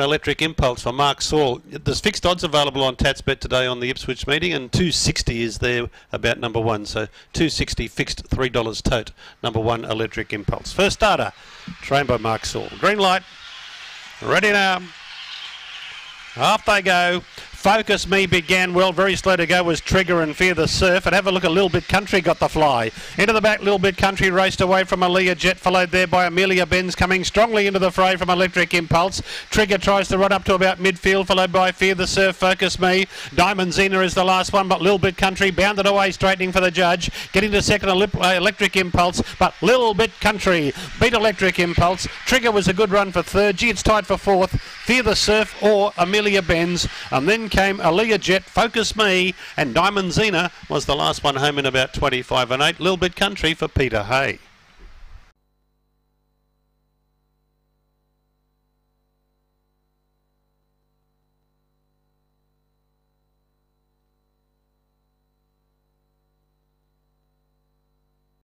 Electric Impulse for Mark Saul. There's fixed odds available on TattsBet today on the Ipswich meeting, and 260 is there about number one. So 260 fixed $3 tote, number one Electric Impulse. First starter, trained by Mark Saul. Green light, ready now. Off they go. Focus Me began well. Very slow to go was Trigger and Fear the Surf. And have a look at Little Bit Country got the fly. Into the back, Little Bit Country raced away from Aaliyah Jet, followed there by Amelia Benz coming strongly into the fray from Electric Impulse. Trigger tries to run up to about midfield, followed by Fear the Surf, Focus Me. Diamond Zena is the last one, but Little Bit Country bounded away, straightening for the judge. Getting to second, uh, Electric Impulse, but Little Bit Country beat Electric Impulse. Trigger was a good run for third. Gee, it's tied for fourth. Fear the Surf or Amelia Benz. And then came Aaliyah Jet, Focus Me, and Diamond Zena was the last one home in about 25 and 8. Little bit country for Peter Hay.